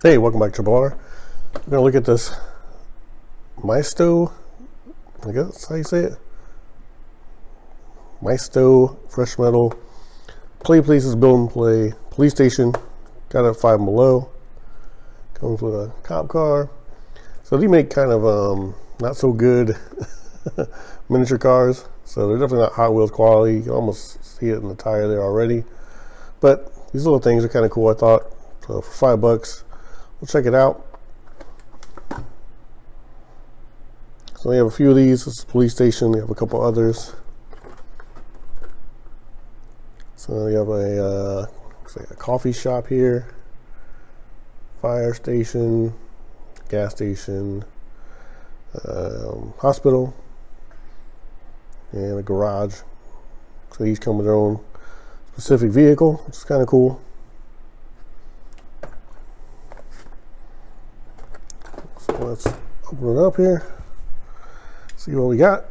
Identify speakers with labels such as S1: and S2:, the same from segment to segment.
S1: Hey, welcome back to Bar. We're gonna look at this Maisto. I guess how you say it. Maisto Fresh Metal Play Places Build and Play Police Station. Got at five below. Comes with a cop car. So they make kind of um, not so good miniature cars. So they're definitely not Hot Wheels quality. You can almost see it in the tire there already. But these little things are kind of cool, I thought. So for five bucks, we'll check it out. So we have a few of these. This is police station. We have a couple others. So we have a, uh, like a coffee shop here, fire station, gas station, um, hospital, and a garage. So each come with their own specific vehicle, which is kind of cool. So let's open it up here, see what we got.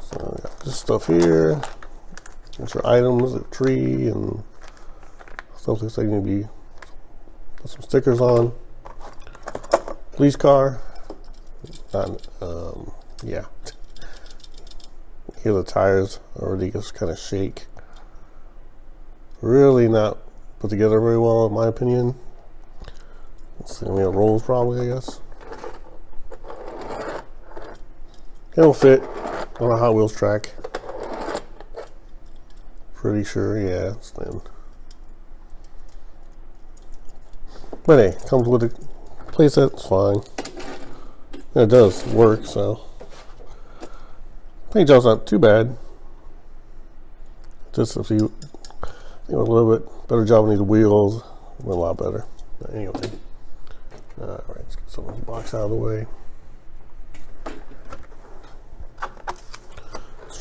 S1: So we got this stuff here. There's your items, a tree, and stuff looks like need to be put some stickers on. Police car. Not, um, yeah. Here the tires already just kind of shake. Really not put together very well, in my opinion. Let's see, I mean, it rolls probably, I guess. It'll fit on a Hot Wheels track. Pretty sure, yeah, it's thin. But hey, comes with a playset, it's fine. It does work, so. Paint job's not too bad. Just a few, you know, a little bit better job on these wheels, a lot better. But anyway. Alright, let's get some of this box out of the way.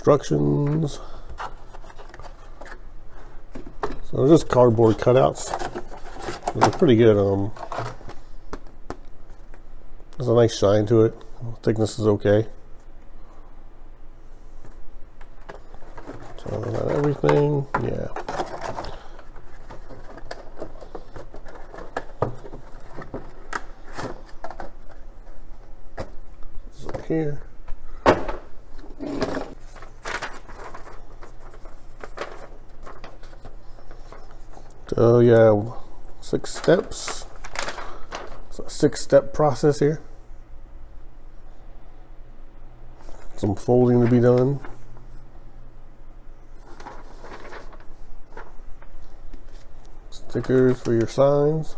S1: Instructions. So just cardboard cutouts. They're pretty good. Um, there's a nice shine to it. Thickness is okay. So everything, yeah. So here. So yeah, six steps. It's a six step process here. Some folding to be done. Stickers for your signs.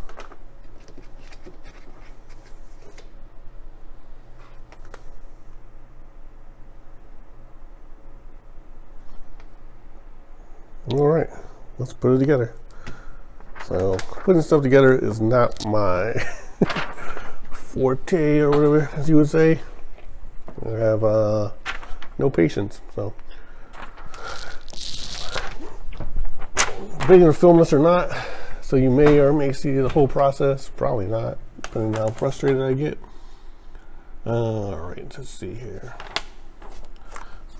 S1: All right, let's put it together. So putting stuff together is not my forte or whatever, as you would say. I have uh, no patience, so. Big to film this or not, so you may or may see the whole process. Probably not, depending on how frustrated I get. All right, let's see here.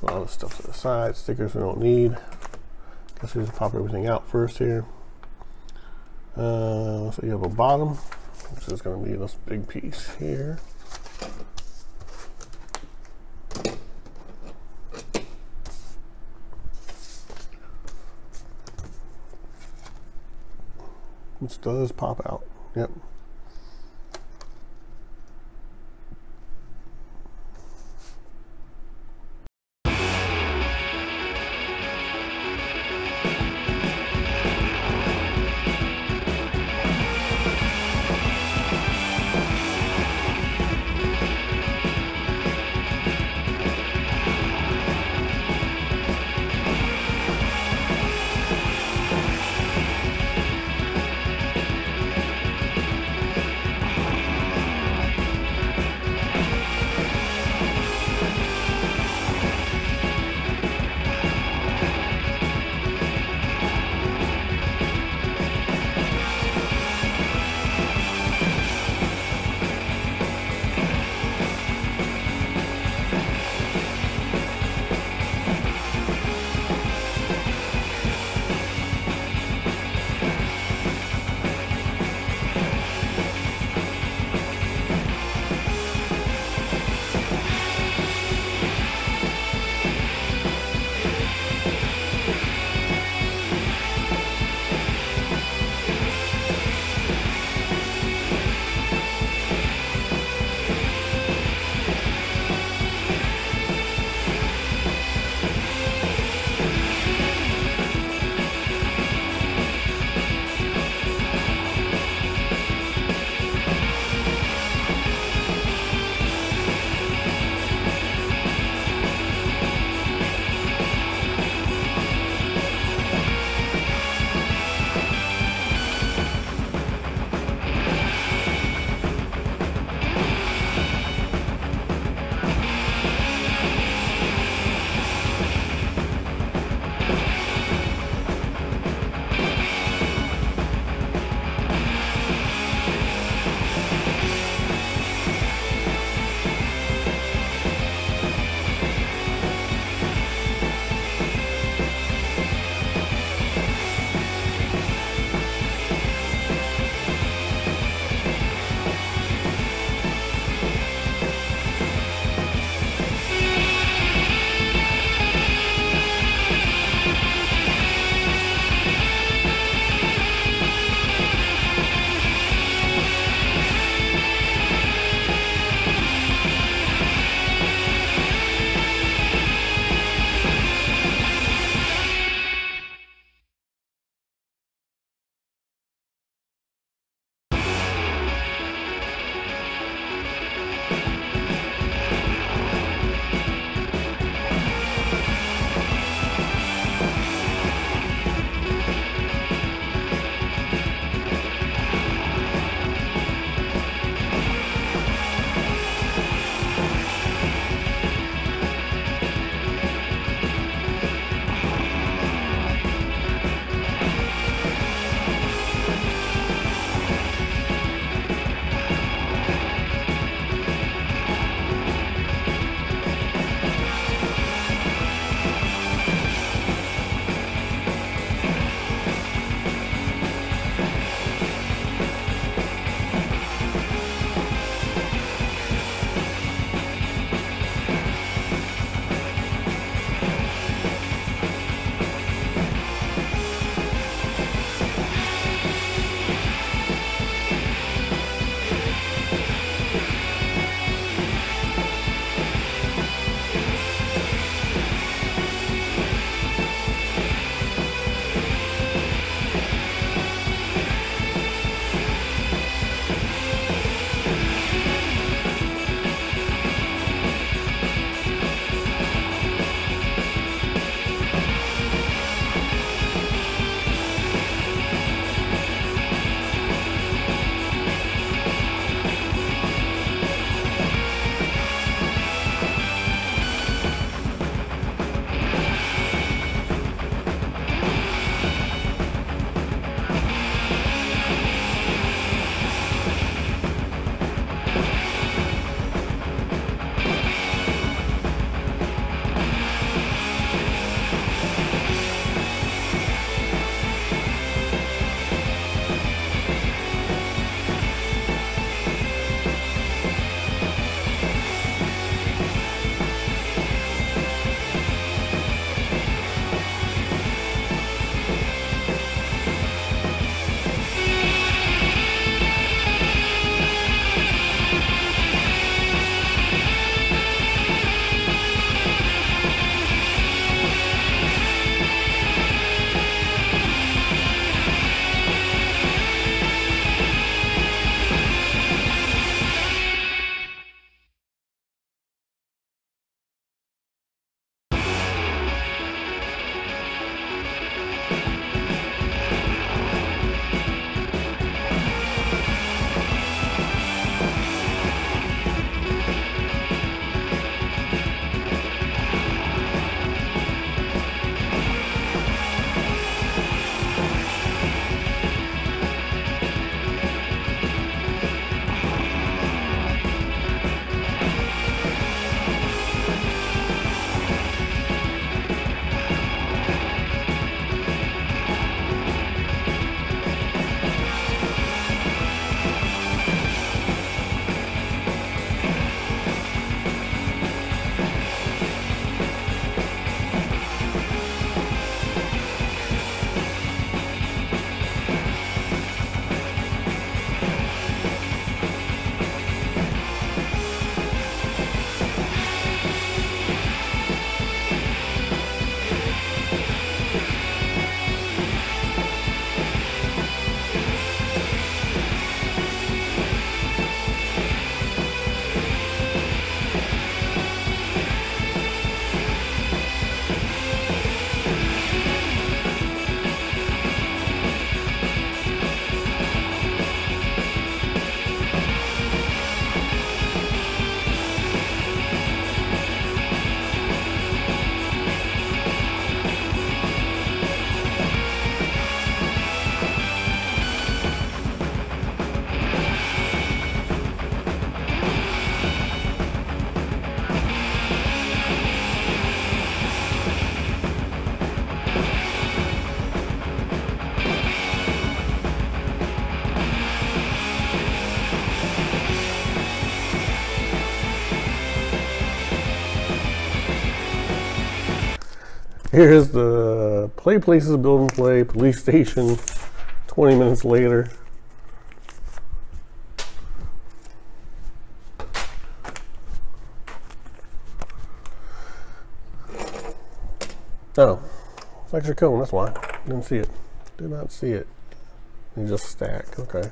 S1: A lot of stuff to the side, stickers we don't need. Guess we just pop everything out first here. Uh, so you have a bottom, which is going to be this big piece here. Which does pop out. Yep. Here's the Play Places Build and Play police station 20 minutes later. Oh, it's extra cone, that's why. Didn't see it. Did not see it. You just stack, okay.